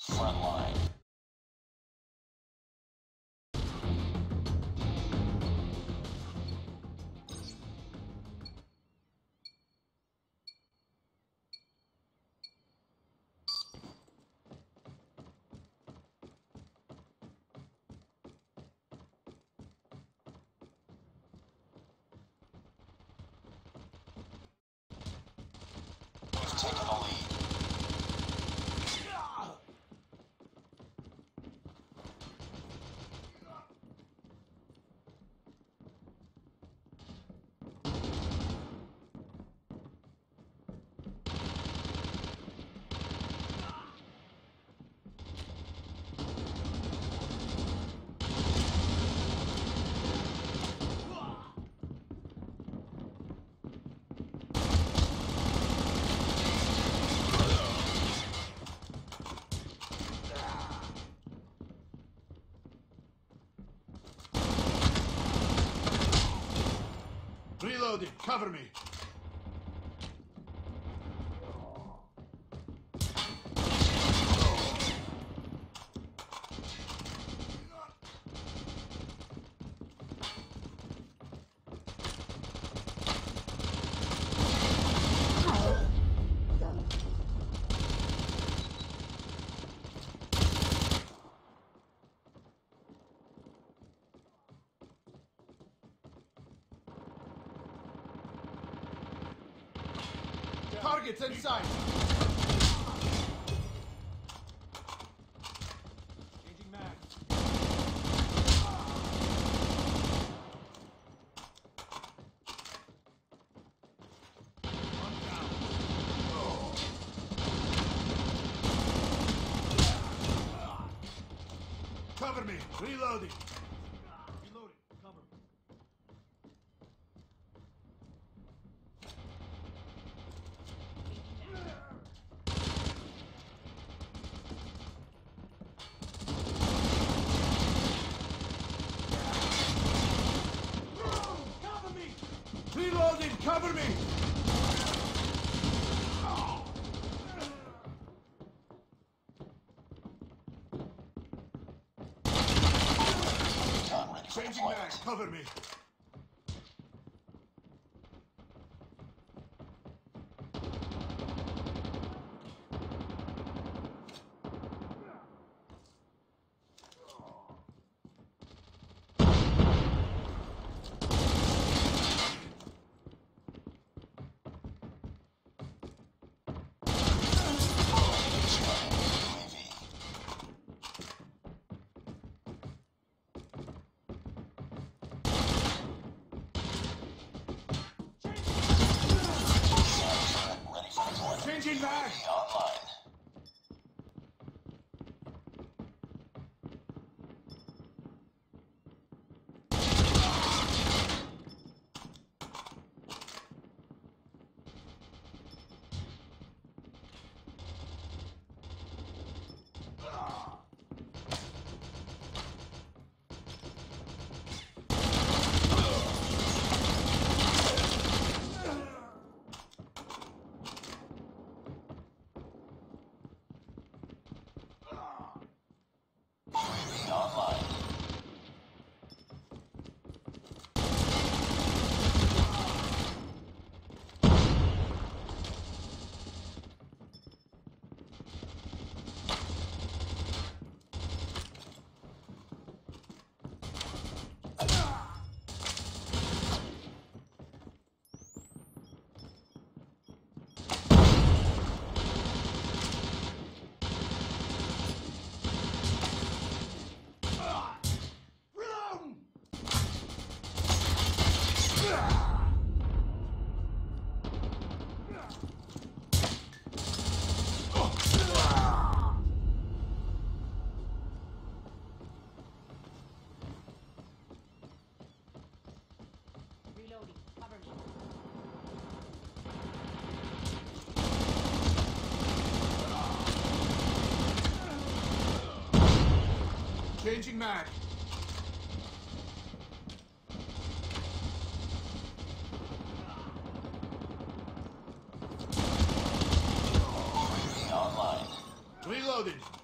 Frontline. Reloading. Cover me. Targets inside. Changing mag. Cover me. Reloading. Changing mag! Cover me! Deployment. Changing mag! UAV online. UAV online. Reloading! Reloading. Cover me. Changing mag! Reloading!